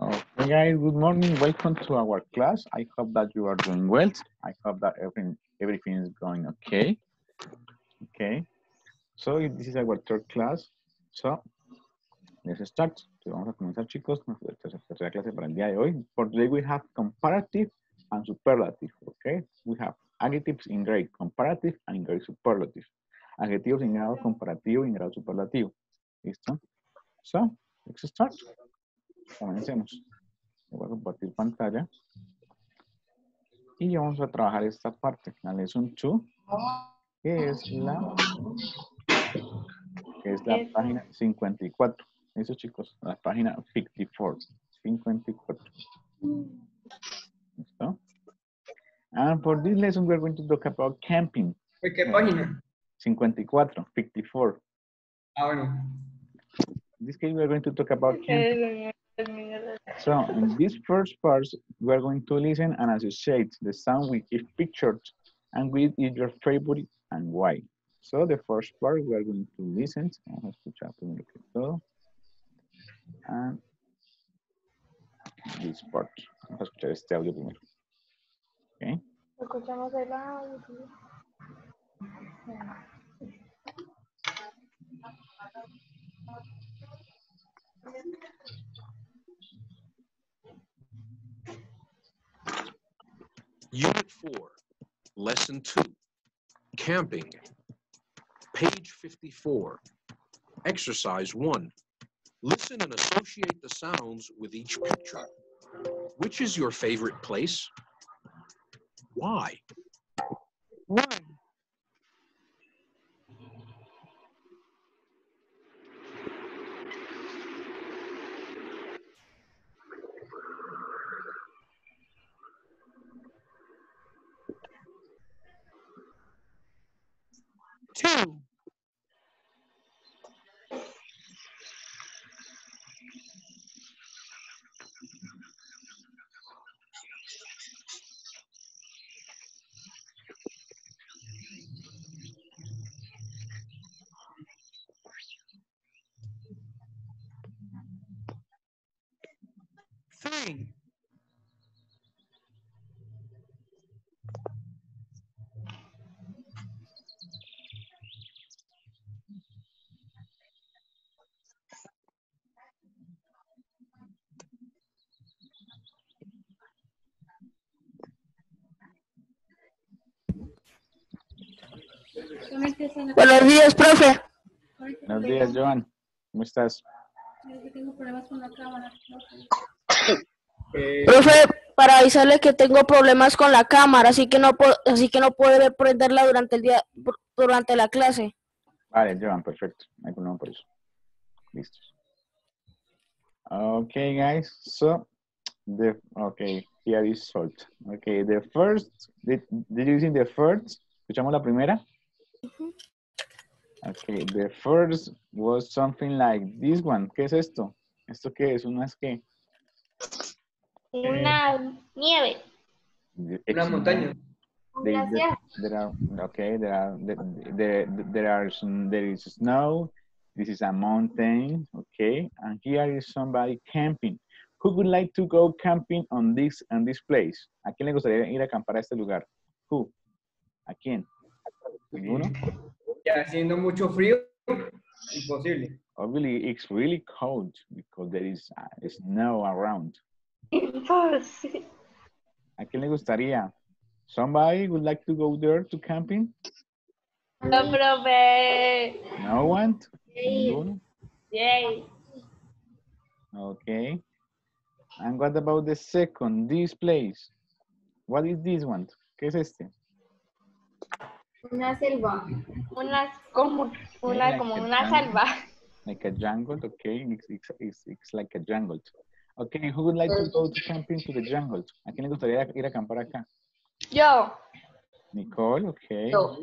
Okay, guys, good morning. Welcome to our class. I hope that you are doing well. I hope that everything, everything is going okay. Okay. So this is our third class. So let's start. Vamos a comenzar, chicos, nuestra clase para el día de hoy. For today we have comparative and superlative. Okay. We have adjectives in grade comparative and in grade superlative. Adjetivos en grado comparativo y en grado superlativo. ¿Listo? So, let's start. Comencemos. Voy a compartir pantalla. Y vamos a trabajar esta parte, la lesson 2, que es la, que es la página 54. Eso, chicos, la página 54. 54. ¿Listo? And for this lesson, we're going to talk about camping. ¿De qué página? 54, 54. Ah, bueno. In this case, we're going to talk about. So in this first part, we are going to listen and associate the sound with each picture and with is your favorite and why. So the first part, we are going to listen. Vamos a escuchar primero que todo. And this part. Vamos a escuchar este audio primero. Okay. Escuchamos el audio. Unit 4, Lesson 2, Camping. Page 54. Exercise 1. Listen and associate the sounds with each picture. Which is your favorite place? Why? One. Buenos días, profe. Buenos días, Joan. ¿Cómo estás? Eh, Profe, para avisarle que tengo problemas con la cámara, así que no puedo, así que no puedo prenderla durante el día, durante la clase. Vale, Joan, perfecto. No hay problema por eso. Listo. Okay, guys. So, the okay, here is salt. Okay, the first, did, did you see the first? ¿Escuchamos la primera? Okay, the first was something like this one. ¿Qué es esto? ¿Esto qué es? ¿Unas qué? Una nieve. una montaña. There, Una there, there are okay. There are there, there, there are some, there is snow. This is a mountain. Okay, and here is somebody camping. Who would like to go camping on this on this place? ¿A quién le gustaría ir a acampar a este lugar? Who? ¿A quién? ¿Ninguno? Ya haciendo mucho frío, imposible. Obviously, it's really cold because there is uh, snow around. Imposible. ¿A quién le gustaría? Somebody would like to go there to camping? No, profe. No one? Yay. Ninguno? Yay. Okay. And what about the second, this place? What is this one? ¿Qué es este? Una selva. Una como una like como una jungle. salva. Like a jungle, okay. It's, it's, it's, it's like a jungle. Okay, who would like to go to camping to the jungle? ¿A quién le gustaría ir a acampar acá? Yo. Nicole, okay. Yo.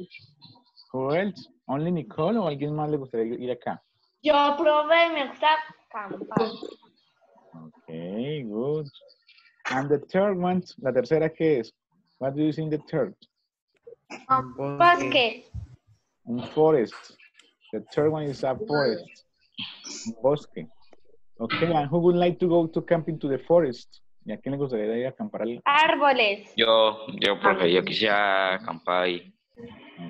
Who else? Only Nicole o alguien más le gustaría ir acá? Yo probé me gusta acampar. Okay, good. And the third one, la tercera, ¿qué es? What do you think the third? Bosque. Un forest. The third one is a forest. Un bosque. Okay, and who would like to go to camping to the forest? ¿Y a quién le gustaría ir a acampar al... Árboles. Yo, yo, profe, yo quisiera acampar ahí.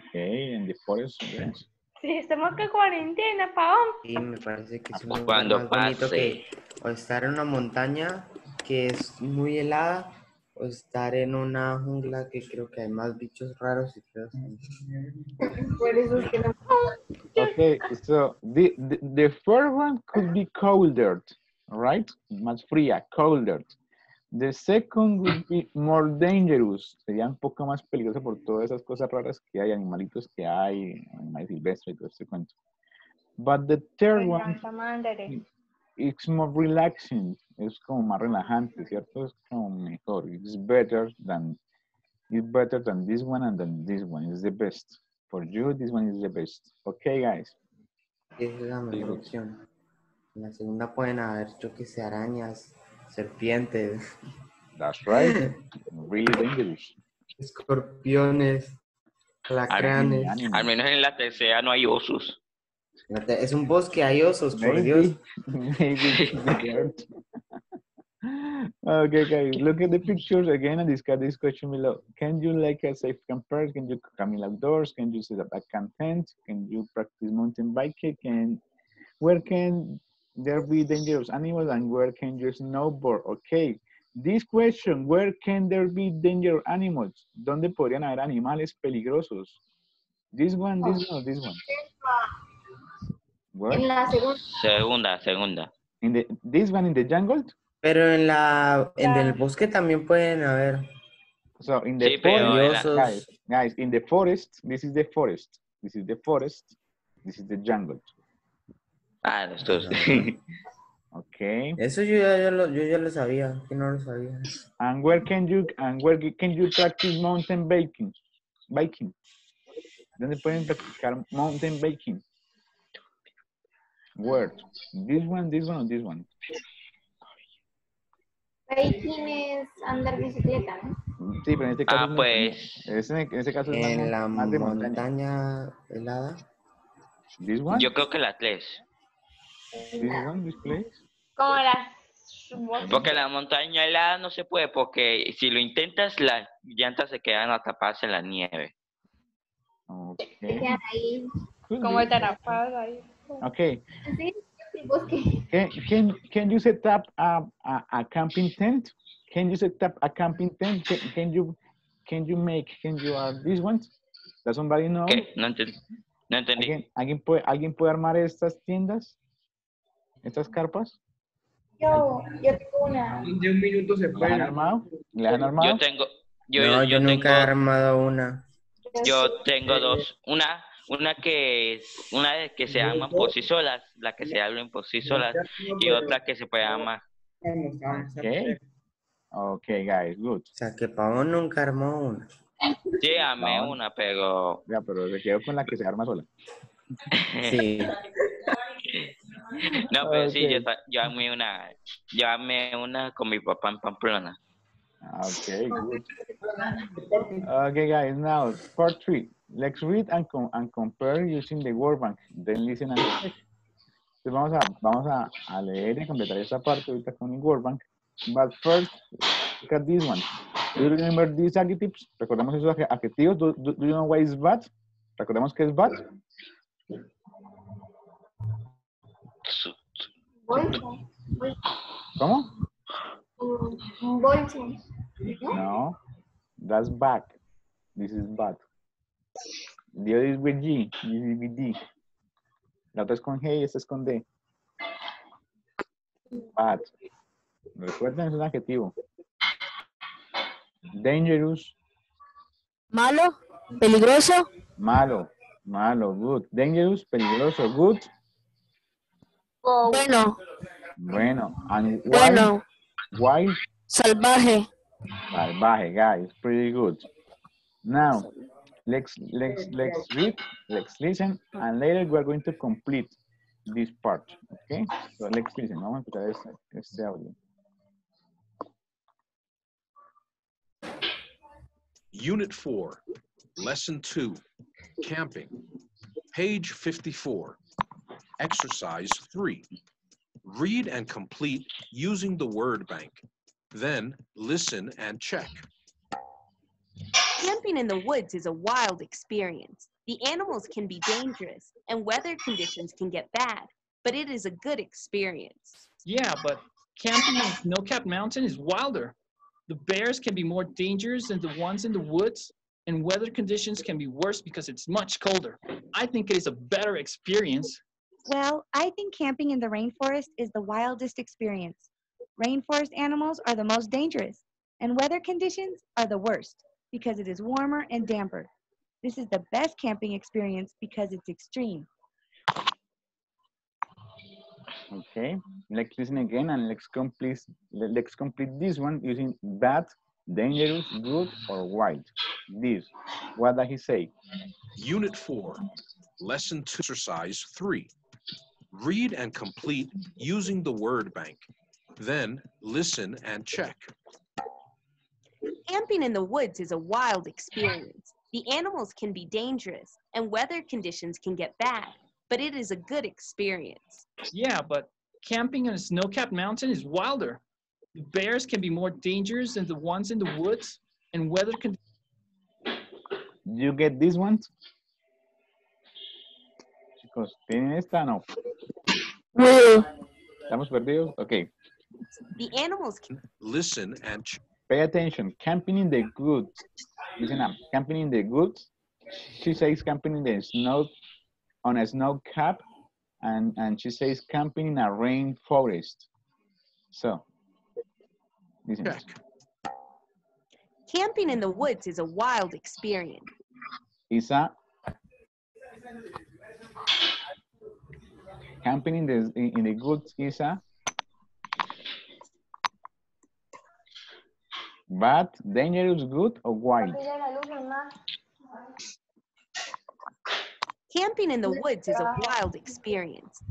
Okay, in the forest, yes. Sí, estamos que cuarentena, Paón. Sí, me parece que es un lugar Cuando más bonito pase. que o estar en una montaña que es muy helada o estar en una jungla que creo que hay más bichos raros y feos. Por eso es que no. Okay, so the, the, the first one could be colder, right? Más fría, colder. The second would be more dangerous. Sería un poco más peligroso por todas esas cosas raras que hay, animalitos que hay, animales silvestres y todo este cuento. But the third one it's more relaxing. Es como más relajante, ¿cierto? Es como mejor. It's better than it's better than this one and than this one. It's the best. For you, this one is the best. Okay, guys. Esa es la mejor opción. En la segunda pueden haber, yo que sé, arañas, serpientes, That's right. really dangerous. escorpiones, alacranes. Animals. Al menos en la tercera no hay osos. Fíjate, Es un bosque, hay osos, por Maybe, Dios. maybe it's weird. okay, guys, look at the pictures again and discuss this question below. Can you like a safe camper? Can you come in outdoors? Can you set up a camp tent? Can you practice mountain biking? Can where can there be dangerous animals and where can you snowboard? Okay. This question, where can there be dangerous animals? ¿Dónde podrían haber animales peligrosos? This one, this oh. one, or this one? Where? En la segunda. Segunda, segunda. In the this one in the jungle? Pero en la en el bosque también pueden haber. So in the Sí, forest, la- guys, guys, in the forest, this is the forest. This is the forest. This is the jungle. Ah, estos. Okay. Eso yo ya, ya lo, yo ya lo sabía, que no lo sabía. And where can you and where can you practice mountain biking? Biking. ¿Dónde pueden practicar mountain biking? Where? This one, this one, or this one? Biking es andar bicicleta, ¿no? Sí, pero en este caso. Ah, pues es en, en este caso es En la montaña. montaña helada. This one? yo creo que la tres. This one, this place? Como las. Porque la montaña helada no se puede, porque si lo intentas, las llantas se quedan atrapadas en la nieve. Okay. quedan ahí. Could Como atrapadas ahí. Okay. Can, can, can you set up a, a, a camping tent? Can you set up a camping tent? Can, can you can you make can you uh, this one? Does somebody know? ¿Qué? No, enten- no entendí. ¿Alguien, alguien puede alguien puede armar estas tiendas? ¿Estas carpas? Yo, yo tengo una. De un minuto se ¿Las han pueden armado? ¿Las han armado? Yo tengo, yo, no, yo, yo, nunca he tengo, armado una. yo tengo dos. Una, una que, una de que se llaman por sí solas, la que se hablan por sí solas, y otra que se puede llamar. Okay. Okay, guys, good. O sea, que Pavón nunca armó una. Sí, amé No. una, pero Ya, pero se quedó con la que se arma sola. Sí. no, pero sí, yo, Ok. ta- yo amé una, yo amé una con mi papá en Pamplona. Okay, good. Okay, guys, now part three. Let's read and, com- and compare using the word bank. Then listen and check. Entonces vamos a, vamos a, a leer y completar esta parte ahorita con el word bank. But first, look at this one. Do you remember these adjectives? Recordamos esos adje- adjetivos. Do, do, do you know why is bad? Recordemos que es bad. ¿Cómo? No, that's bad. This is bad. Other is with G. Is with D. La otra es con G y esta es con D. Bad. Recuerden, es un adjetivo. Dangerous, Malo, peligroso, malo, malo, good. Dangerous, peligroso, good. Bueno, Bueno, and wild, bueno, wild, salvaje. salvaje, guys, pretty good. Now, let's let's let's read, let's listen, and later we are going to complete this part. Okay? So let's listen. Vamos a escuchar este, este audio. Unit 4, Lesson 2, Camping, page 54, Exercise 3. Read and complete using the word bank. Then listen and check. Camping in the woods is a wild experience. The animals can be dangerous and weather conditions can get bad, but it is a good experience. Yeah, but camping in snow-capped mountain is wilder. The bears can be more dangerous than the ones in the woods, and weather conditions can be worse because it's much colder. I think it is a better experience. Well, I think camping in the rainforest is the wildest experience. Rainforest animals are the most dangerous, and weather conditions are the worst because it is warmer and damper. This is the best camping experience because it's extreme. Okay, let's listen again and let's complete let's complete this one using bad, dangerous, good, or wild. This. What does he say? Unit 4, Lesson 2, Exercise 3. Read and complete using the word bank. Then listen and check. Camping in the woods is a wild experience. The animals can be dangerous and weather conditions can get bad, but it is a good experience. Yeah, but camping on a snow-capped mountain is wilder. The bears can be more dangerous than the ones in the woods, and weather conditions You get this one? Chicos, ¿tienen esta? No. Will. ¿Estamos perdidos? Okay. The animals can Listen and check. Pay attention. Camping in the woods. Listen up. Camping in the woods. She says camping in the snow, on a snow cap, and, and she says camping in a rainforest. So, listen. check. camping in the woods is a wild experience. Isa. Camping in the in, in the woods, Isa. Bad, dangerous, good, or wild? Camping in the woods is a wild experience.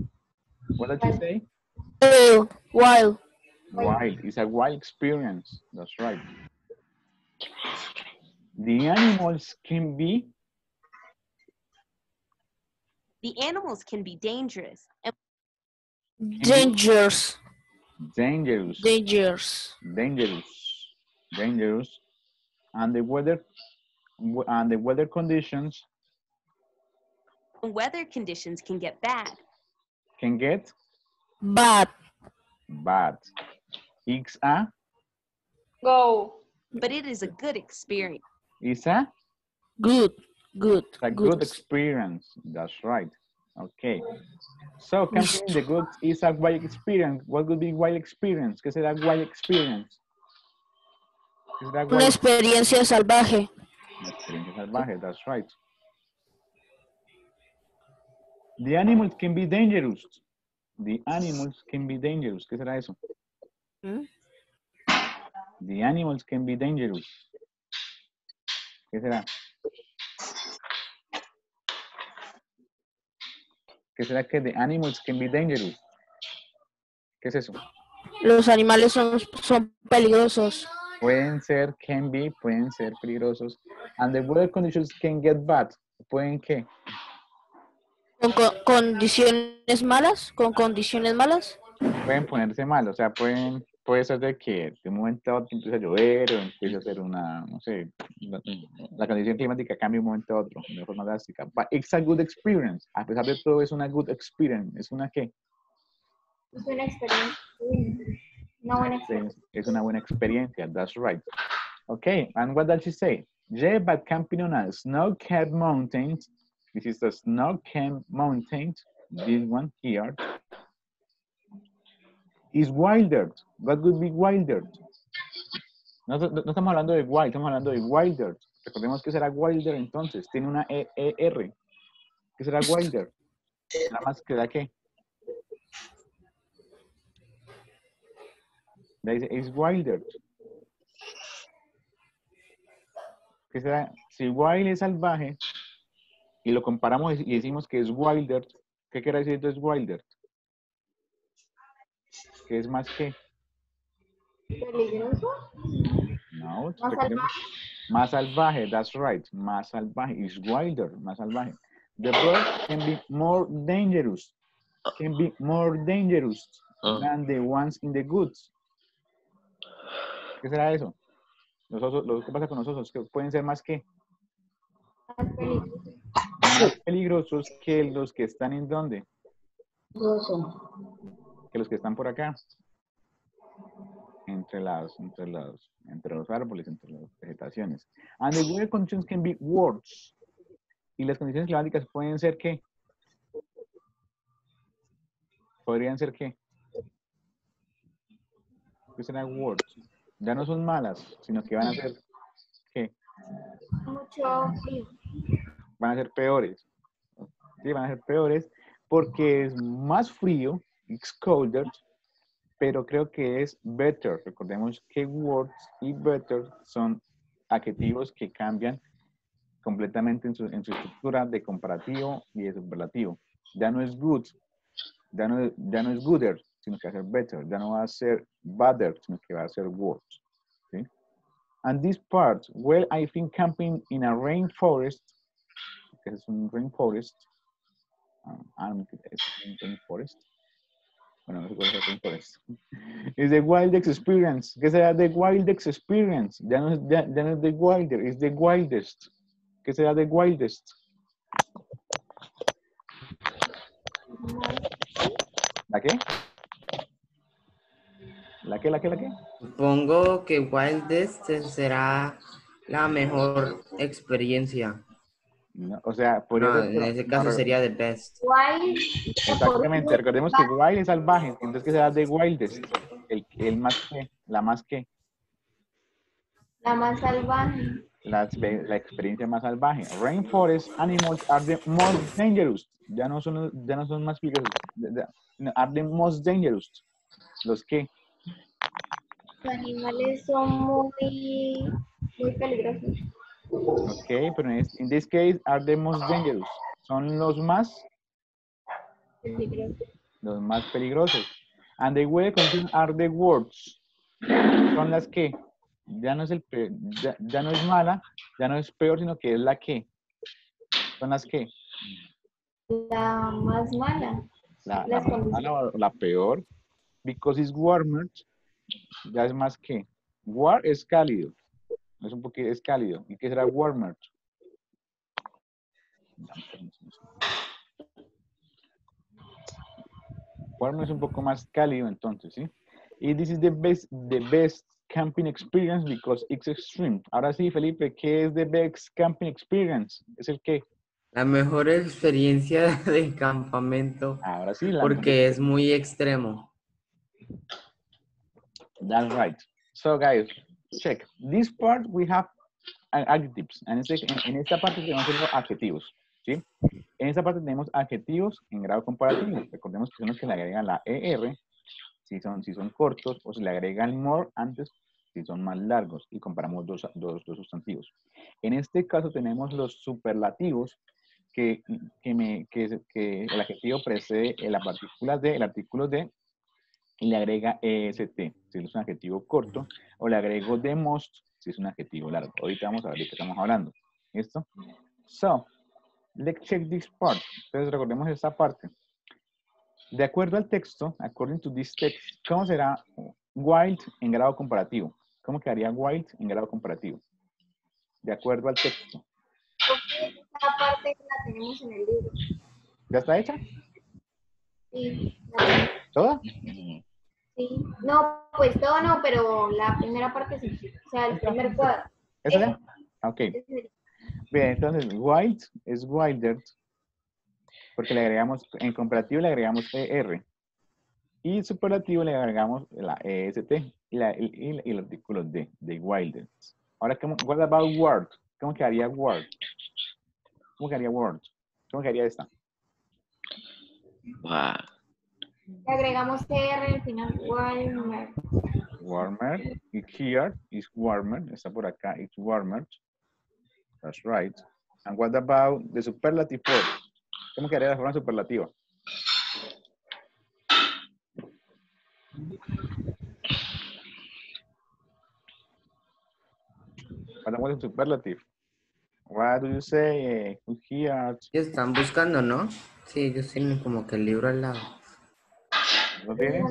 What did you say? Will. Wild. Wild. It's a wild experience. That's right. The animals can be The animals can be dangerous and Dangerous. dangerous, Dangerous. dangerous, dangerous, and the weather and the weather conditions weather conditions can get bad. can get Bad. bad. It's a Go. But it is a good experience. it's a Good. Good. a good experience. That's right. Okay. So camping in the good is a wild experience. What would be wild experience? ¿Qué será wild experience? ¿Qué será Una experiencia salvaje. Una experiencia salvaje? That's right. The animals can be dangerous. The animals can be dangerous. ¿Qué será eso? ¿Mm? The animals can be dangerous. ¿Qué será? ¿Qué será que the animals can be dangerous? ¿Qué es eso? Los animales son, son peligrosos. Pueden ser, can be, pueden ser peligrosos. And the weather conditions can get bad. ¿Pueden qué? Con, co- condiciones malas. Con condiciones malas. Pueden ponerse mal. O sea, pueden, puede ser de que de un momento a otro empiece a llover o empiece a hacer una, no sé, la, la condición climática cambia de un momento a otro de forma drástica. But it's a good experience. A pesar de todo, es una good experience. ¿Es una qué? Es una experiencia. Una buena experiencia. Es una buena experiencia. That's right. Okay, and what does she say? Yeah, but camping on a snow-capped mountain. This is the snow-capped mountain. This one here. Is wilder. What would be wilder? No, no- no estamos hablando de wild, estamos hablando de wilder. Recordemos que será wilder entonces. Tiene una E, E, R. ¿Qué será wilder? Nada más que da qué. Le dice, es wilder. ¿Qué será? Si wild es salvaje y lo comparamos y decimos que es wilder, ¿qué quiere decir entonces wilder? ¿Qué es más que? ¿Peligroso? No, Más recordemos- más salvaje, that's right, más salvaje, is wilder, más salvaje. The bird can be more dangerous, can be more dangerous, Ah. than the ones in the goods. ¿Qué será eso? Los osos, los, ¿Qué pasa con los osos? Que pueden ser más que Más peligroso. más peligrosos que los que están en dónde? Que los que están por acá. Entre las, entre los, entre los árboles, entre las vegetaciones. And the weather conditions can be worse. Y las condiciones climáticas pueden ser qué? Podrían ser qué? ¿Qué serán worse? Ya no son malas, sino que van a ser ¿qué? Mucho frío. van a ser peores. Sí, van a ser peores porque es más frío, it's colder, pero creo que es better. Recordemos que words y better son adjetivos que cambian completamente en su, en su estructura de comparativo y de superlativo. Ya no es good, ya no, ya no es gooder, sino que ser better. Ya no va a ser better, sino que va a ser worse. ¿sí? And this part, well, I think camping in a rainforest que es un rainforest. Um, que es un rainforest. Bueno, no sé el rainforest. Es the wildest experience. ¿Qué será the wildest experience? Ya no ya, ya no es the wilder, es the wildest. ¿Qué será the wildest? ¿La qué? ¿La qué, la qué, la qué? Supongo que Wildest será la mejor experiencia. No, o sea, por No, eso- en pero- ese caso sería the best. Wild. Exactamente, recordemos que wild es salvaje, entonces que será the wildest, el, el más que, la más que, La más salvaje. la, la experiencia más salvaje. Rainforest animals are the most dangerous. Ya no son, ya no son más peligrosos. Are the most dangerous. Los que, Los animales son muy, muy peligrosos. ok, pero en in this case are the most dangerous. Son los más, Peligrosos. los más peligrosos. And the weather conditions are the worst. Son las que, ya no es el pe- ya, ya no es mala, ya no es peor, sino que es la que. Son las que. La más mala. La, la condiciones. mala o la peor. Because it's warmer, ya es más que. War es cálido. Es un poquito, es cálido. ¿Y qué será warmer? Warmer es un poco más cálido entonces, ¿sí? Y this is the best, the best camping experience because it's extreme. Ahora sí, Felipe, ¿qué es the best camping experience? ¿Es el qué? La mejor experiencia de campamento Ahora sí, la porque es muy extremo. That's right. So, guys, check. This part we have adjectives. En, este- en- en esta parte tenemos adjetivos. ¿sí? En esta parte tenemos adjetivos en grado comparativo. Recordemos que son los que le agregan la ER, si son, si son cortos, o se le agrega el more antes, si son más largos. Y comparamos dos, dos, dos sustantivos. En este caso tenemos los superlativos, que, que, me, que, que el adjetivo precede la partícula de, el artículo de, y le agrega EST, si es un adjetivo corto, o le agrego the most, si es un adjetivo largo. Ahorita vamos a ver de qué estamos hablando. ¿Listo? So, let's check this part. Entonces, recordemos esta parte. De acuerdo al texto, according to this text, ¿cómo será wild en grado comparativo? ¿Cómo quedaría wild en grado comparativo? De acuerdo al texto. Esta parte la tenemos en el libro. ¿Ya está hecha? Sí. ¿Toda? Sí. No, pues todo no, pero la primera parte sí. O sea, el primer cuadro. ¿Esa ya? Ok. Bien, entonces, wild es wilder, porque le agregamos, en comparativo le agregamos ER. Y superlativo le agregamos la EST y, la- y- y el artículo D, de wilder. Ahora, ¿cómo, what about word? ¿Cómo quedaría word? ¿Cómo quedaría word? ¿Cómo quedaría esta? Wow. Le agregamos TR al final. Walmart. Warmer. Y here is warmer. Está por acá, it's warmer. That's right. And what about the superlative form? ¿Cómo quedaría la forma superlativa? What about the superlative? What do you say? eh, Here. Ellos están buscando, ¿no? Sí, ellos tienen como que el libro al lado. ¿Lo tienes?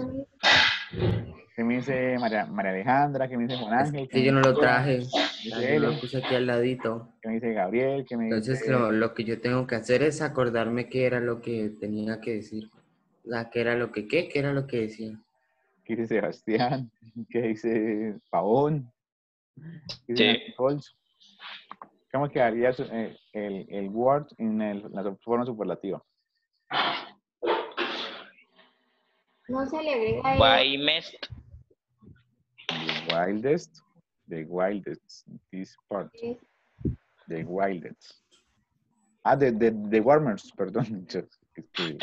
¿Qué me dice María, María Alejandra? ¿Qué me dice Juan Ángel? ¿Qué Sí, yo me no lo dice- traje. Yo lo puse aquí al ladito. ¿Qué me dice Gabriel? ¿Qué me Entonces dice... lo, lo que yo tengo que hacer es acordarme qué era lo que tenía que decir. O sea, qué era lo que qué, qué era lo que decía. ¿Qué dice Sebastián? ¿Qué dice Pavón? ¿Qué dice Sí. ¿Cómo quedaría eh, el, el word en el- la forma superlativa? No se le agrega el- Guaymest. The wildest, the wildest, this part, the wildest. Ah, the, the, the warmest, perdón. yo- es que-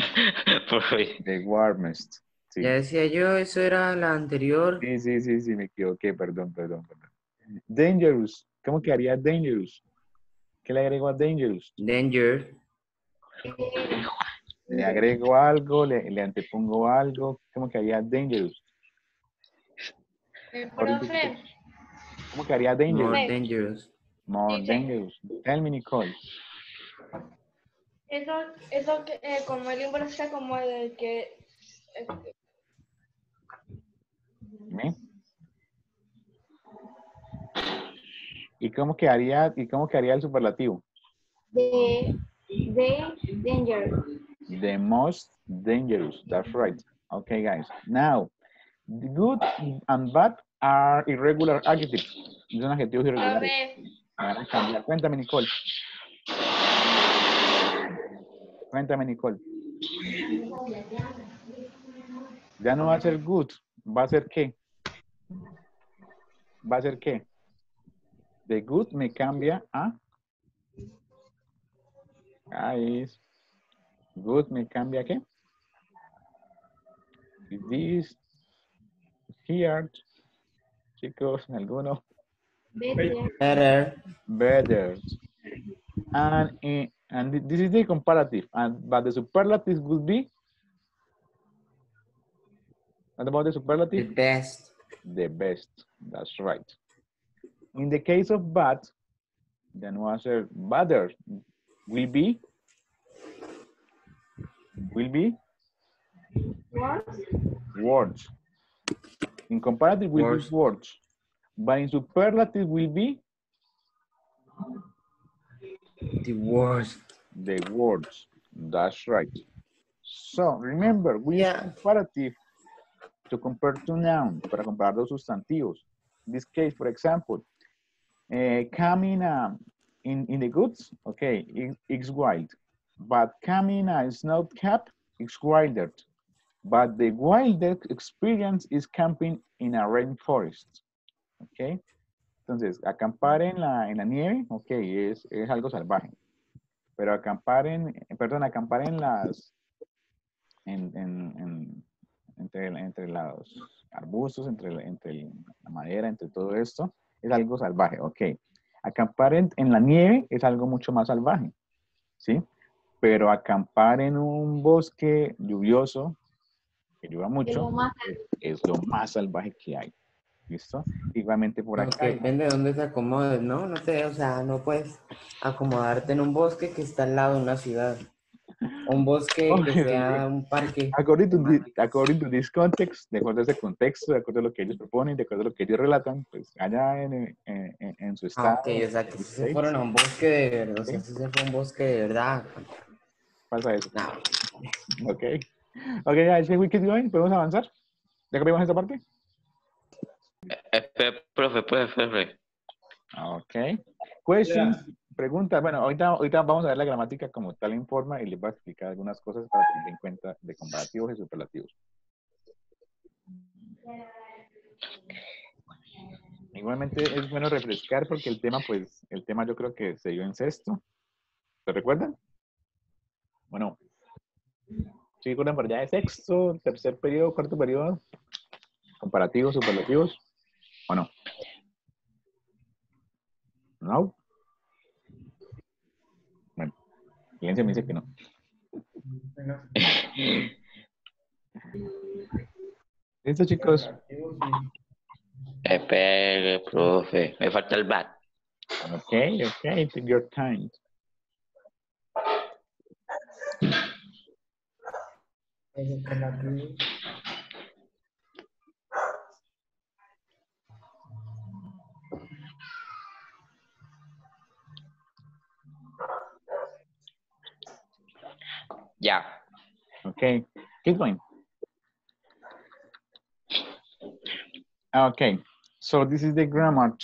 Profe. The warmest. Sí. Ya decía yo, eso era la anterior. sí, sí, sí, sí, me equivoqué, perdón, perdón, perdón. Dangerous, ¿cómo quedaría dangerous? ¿Qué le agrego a dangerous? Danger. Le agrego algo, le, le antepongo algo, ¿cómo quedaría dangerous? Ahorita- profe. ¿Cómo quedaría dangerous? More dangerous. More dangerous. Tell me, Nicole. Eso, eso que, eh, como el libro está como el que este, ¿Me? ¿Y cómo quedaría, y cómo quedaría el superlativo? De, de danger. The most dangerous. That's right. Okay, guys. Now, the good and bad are irregular adjectives. Son adjetivos irregulares. cambiar. Cuéntame, Nicole. Cuéntame, Nicole. Ya no va a ser good. ¿Va a ser qué? ¿Va a ser qué? De good me cambia a... Guys. Good me cambia a qué? Is This. Here. Chicos, alguno. Better. Better. better. And, eh, and this is the comparative. And but the superlative would be what about the superlative? The best. The best. That's right. In the case of bad, the no answer better will be will be Words. words. In comparative will Words. be words. But in superlative will be The words. the words. That's right. So remember, we Yeah. use comparative to compare two nouns, para comparar dos sustantivos. In this case, for example, eh, coming um, in, in the goods, okay, it- it's wild. But coming a snow cap, it's wilder. But the wildest experience is camping in a rainforest. Okay. Entonces, acampar en la, en la nieve, ok, es, es algo salvaje. Pero acampar en, perdón, acampar en las, en, en- en- entre, entre los arbustos, entre, entre la madera, entre todo esto, es algo salvaje, ok. Acampar en, en la nieve es algo mucho más salvaje, ¿sí? Pero acampar en un bosque lluvioso, que llueva Es mucho, lo más es lo más salvaje que hay. ¿Listo? Igualmente por acá. depende de dónde te acomodes, ¿no? No te, o sea, no puedes acomodarte en un bosque que está al lado de una ciudad. Un bosque que sea un parque. According to, according to this context, de acuerdo a ese contexto, de acuerdo a lo que ellos proponen, de acuerdo a lo que ellos relatan, pues allá en, en, en- en su estado. Ah, ok, o sea, que si se fueron a un bosque de verdad, o sea, si se fue a un bosque de verdad. Pasa eso. No. Ok. Ok, ya, shall we keep going? ¿Podemos avanzar? ¿Ya cambiamos esta parte? Espera, profe, profe, profe. Ok. Questions, preguntas. Bueno, ahorita, ahorita vamos a ver la gramática como tal en forma y les voy a explicar algunas cosas para tener en cuenta de comparativos y superlativos. Igualmente es bueno refrescar porque el tema, pues, el tema yo creo que se dio en sexto. ¿Se recuerdan? Bueno. ¿Sí recuerdan por allá de sexto, tercer periodo, cuarto periodo? Comparativos, superlativos. ¿O no? ¿No? Bueno, Silencio me dice que no. ¿Listo, chicos? Espere, profe. Me falta el bat. Ok, ok, take your time. 7,3 Yeah. Okay, keep going. Okay, so this is the grammar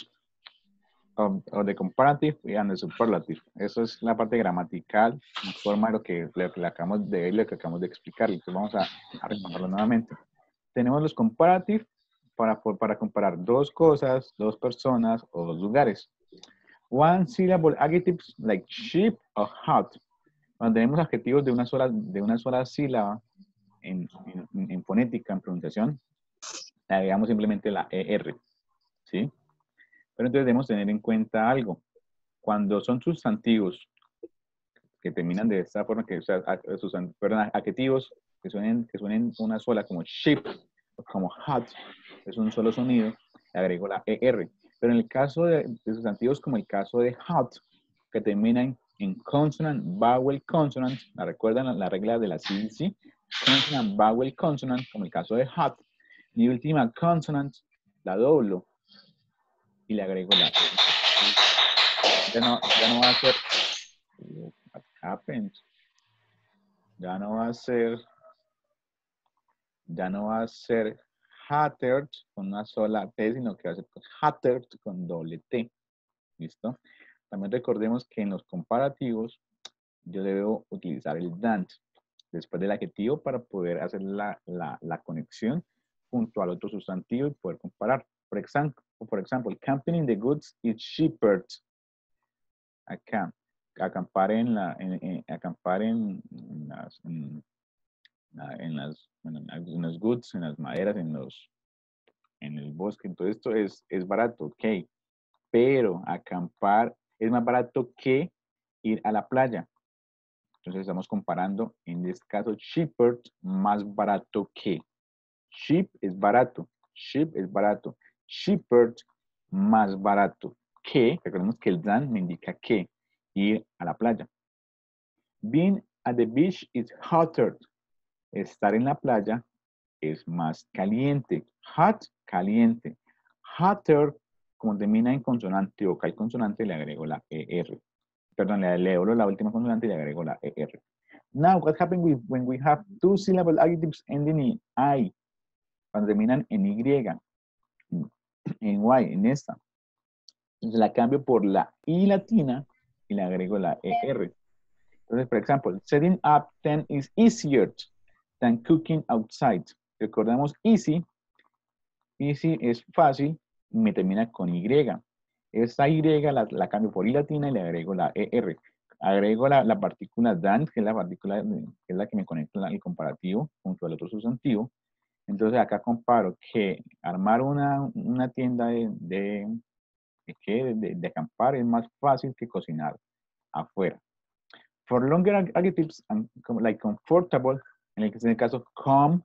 of, of the comparative and the superlative. Eso es la parte gramatical, en forma de lo que, acabamos de ver, lo que acabamos de explicar. Entonces vamos a, a nuevamente. Tenemos los comparative para, para comparar dos cosas, dos personas o dos lugares. One syllable adjectives like cheap or hot. Cuando tenemos adjetivos de una sola, de una sola sílaba en, en, en fonética, en pronunciación, agregamos simplemente la ER. ¿Sí? Pero entonces debemos tener en cuenta algo. Cuando son sustantivos que terminan de esta forma, que o sea, perdón, adjetivos que suenen, que suenen una sola, como o como hot, es un solo sonido, agrego la ER. Pero en el caso de, de sustantivos como el caso de hot, que terminan en consonant, vowel, consonant, ¿la recuerdan la, la regla de la CDC? Consonant, vowel, consonant, como el caso de hot. Mi última consonant, la doblo y le agrego la ya no, ya no va a ser what happened ya no va a ser ya no va a ser hattered con una sola T, sino que va a ser hattered con doble T. ¿Listo? También recordemos que en los comparativos yo debo utilizar el DANT después del adjetivo para poder hacer la, la, la conexión junto al otro sustantivo y poder comparar. Por ejemplo, por ejemplo, camping in the goods is cheaper. Acá, acampar en la, en, en, acampar en, en las, en, en las, en los goods, en las maderas, en los, en el bosque. Entonces esto es, es barato, ok. Pero acampar es más barato que ir a la playa. Entonces estamos comparando, en este caso, cheaper, más barato que. Cheap es barato, cheap es barato. Cheaper, más barato que, recordemos que el than me indica que, ir a la playa. Being at the beach is hotter. Estar en la playa es más caliente. Hot, caliente. Hotter, como termina en consonante o cae consonante, le agrego la ER. Perdón, le leo la última consonante y le agrego la ER. Now, what happens with, when we have two syllable adjectives ending in I? Cuando terminan en Y, en Y, en esta. Entonces la cambio por la I latina y le agrego la ER. Entonces, por ejemplo, setting up 10 is easier than cooking outside. Recordamos easy. Easy es fácil me termina con Y. Esta Y la, la, cambio por I latina y le agrego la ER. Agrego la, la partícula than, que es la partícula que es la que me conecta el comparativo junto al otro sustantivo. Entonces acá comparo que armar una, una tienda de, de, de, de, acampar es más fácil que cocinar afuera. For longer adjectives, like comfortable, en el, en el caso comfortable.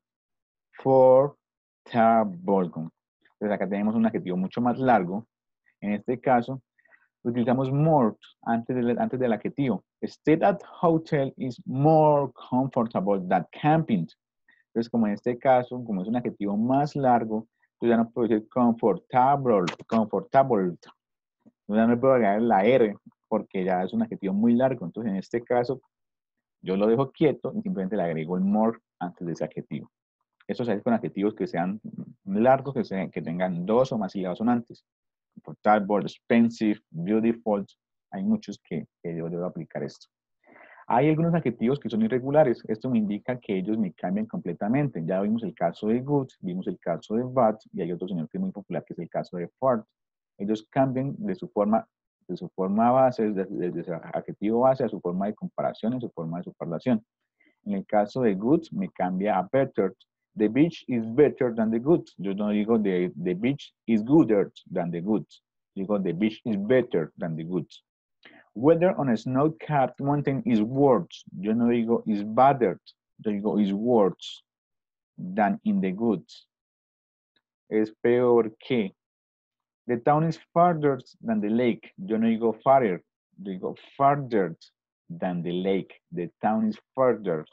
Entonces acá tenemos un adjetivo mucho más largo. En este caso, utilizamos more antes del, antes del adjetivo. Stay at hotel is more comfortable than camping. Entonces, como en este caso, como es un adjetivo más largo, yo ya no puedo decir comfortable, comfortable. Yo ya no puedo agregar la R porque ya es un adjetivo muy largo. Entonces, en este caso, yo lo dejo quieto y simplemente le agrego el more antes de ese adjetivo. Eso se hace con adjetivos que sean largos, que, sean, que tengan dos o más sílabas sonantes. Comfortable, expensive, beautiful. Hay muchos que, que yo debo aplicar esto. Hay algunos adjetivos que son irregulares. Esto me indica que ellos me cambian completamente. Ya vimos el caso de good, vimos el caso de bad, y hay otro señor que es muy popular, que es el caso de fart. Ellos cambian de su forma, de su forma base, desde, desde su adjetivo base a su forma de comparación, a su forma de superlación. En el caso de good, me cambia a better. The beach is better than the good. Yo no digo the, the beach is gooder than the good. Digo the beach is better than the good. Weather on a snow-capped mountain is worse. Yo no digo is better, yo digo is worse than in the goods. Es peor que. The town is farther than the lake. Yo no digo farther, yo digo farther than the lake. The town is farther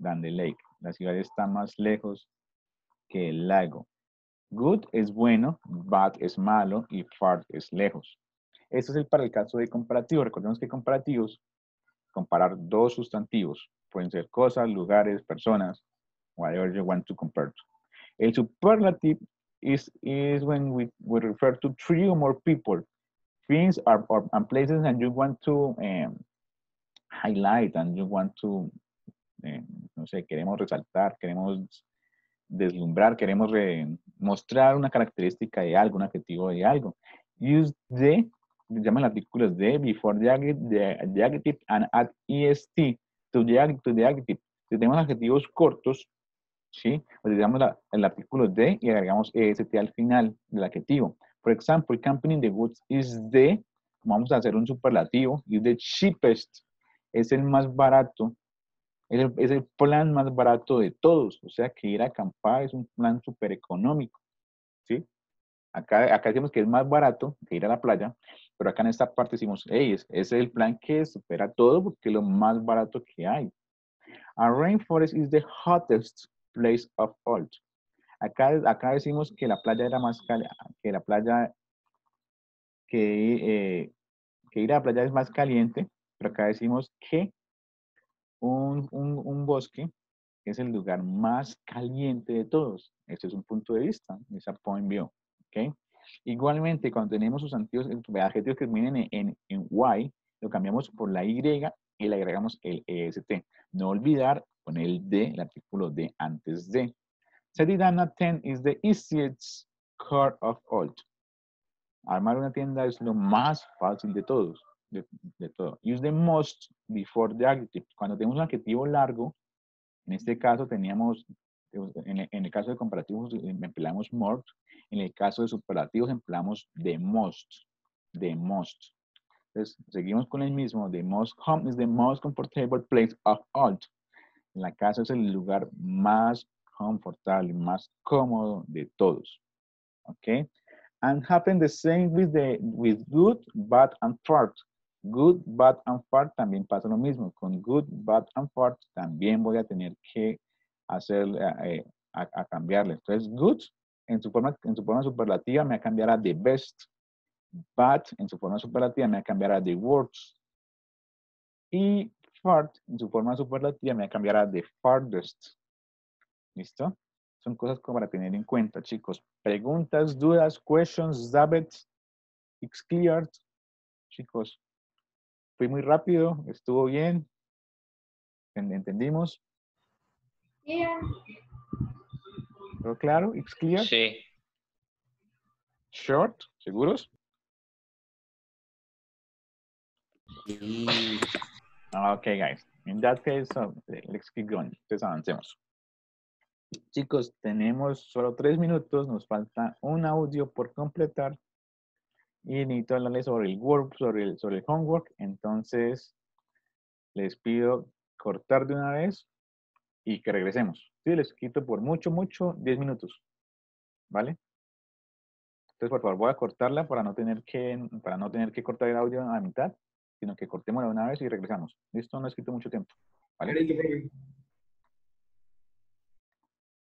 than the lake. La ciudad está más lejos que el lago. Good es bueno, bad es malo y far es lejos. Esto es el para el caso de comparativo. Recordemos que comparativos, comparar dos sustantivos pueden ser cosas, lugares, personas, whatever you want to compare to. El superlative is, is when we, we refer to three or more people, things or, or and places and you want to um, highlight and you want to, eh, no sé, queremos resaltar, queremos deslumbrar, queremos re- mostrar una característica de algo, un adjetivo de algo. Use the, llaman artículos de, before the, adjective- the, adjective and add est to the, to the adjective. Si tenemos adjetivos cortos, ¿sí? Utilizamos la- el artículo de y agregamos est al final del adjetivo. Por ejemplo, camping in the woods is the, vamos a hacer un superlativo, is the cheapest, es el más barato, es el, es el plan más barato de todos. O sea que ir a acampar es un plan súper económico, ¿sí? Acá, acá decimos que es más barato que ir a la playa, pero acá en esta parte decimos, hey, es, es el plan que supera todo porque es lo más barato que hay. A rainforest is the hottest place of all. Acá, acá decimos que la playa era más caliente, que la playa, que, eh, que ir a la playa es más caliente, pero acá decimos que un, un, un bosque es el lugar más caliente de todos. Ese es un punto de vista, esa point view. ¿ok? Igualmente, cuando tenemos sustantivos, adjetivos que terminen en, Y, lo cambiamos por la Y y le agregamos el EST. No olvidar poner el D, el artículo de antes de. Setting 10 is the easiest car of all. Armar una tienda es lo más fácil de todos, de, de todo. Use the most before the adjective. Cuando tenemos un adjetivo largo, en este caso teníamos, en el, caso de comparativos empleamos more, en el caso de superlativos empleamos the most, the most. Entonces, seguimos con el mismo, the most home is the most comfortable place of all. La casa es el lugar más confortable, más cómodo de todos. ¿Ok? And happen the same with, the, with good, bad, and fart. Good, bad, and fart también pasa lo mismo. Con good, bad, and fart también voy a tener que hacer, eh, a, a, cambiarle. Entonces, good, en su, forma, en su forma superlativa me va a cambiar a the best. Bad, en su forma superlativa me va a cambiar a the worst. Y fart, en su forma superlativa me va a cambiar a the farthest. ¿Listo? Son cosas como para tener en cuenta, chicos. Preguntas, dudas, questions, Zabets, it's clear. Chicos, fui muy rápido, estuvo bien. ¿Entendimos? ¿Todo claro? It's clear? Sí. Short, ¿seguros? Sí. Okay, guys. In that case, uh, let's keep going. Entonces avancemos. Chicos, tenemos solo tres minutos, nos falta un audio por completar y necesito hablarles sobre el work, sobre el, sobre el homework. Entonces, les pido cortar de una vez y que regresemos. Sí, les quito por mucho, mucho 10 minutos. ¿Vale? Entonces, por favor, voy a cortarla para no tener que, para no tener que cortar el audio a la mitad, sino que cortémosla una vez y regresamos. Listo, no les quito mucho tiempo. ¿Vale?